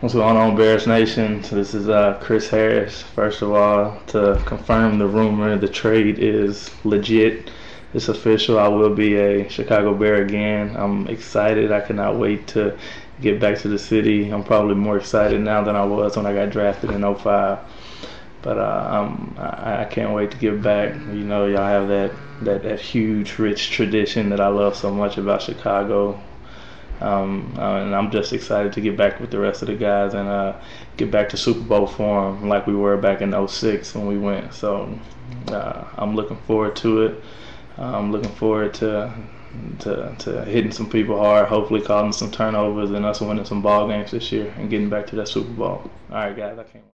What's going on, Bears Nation? So this is uh, Chris Harris. First of all, to confirm the rumor, the trade is legit. It's official. I will be a Chicago Bear again. I'm excited. I cannot wait to get back to the city. I'm probably more excited now than I was when I got drafted in 05. But uh, I, I can't wait to get back. You know, y'all have that, that, that huge, rich tradition that I love so much about Chicago. Um, uh, and I'm just excited to get back with the rest of the guys and uh, get back to Super Bowl form like we were back in 06 when we went. So uh, I'm looking forward to it. I'm looking forward to, to to hitting some people hard, hopefully causing some turnovers and us winning some ball games this year and getting back to that Super Bowl. All right, guys, I can't.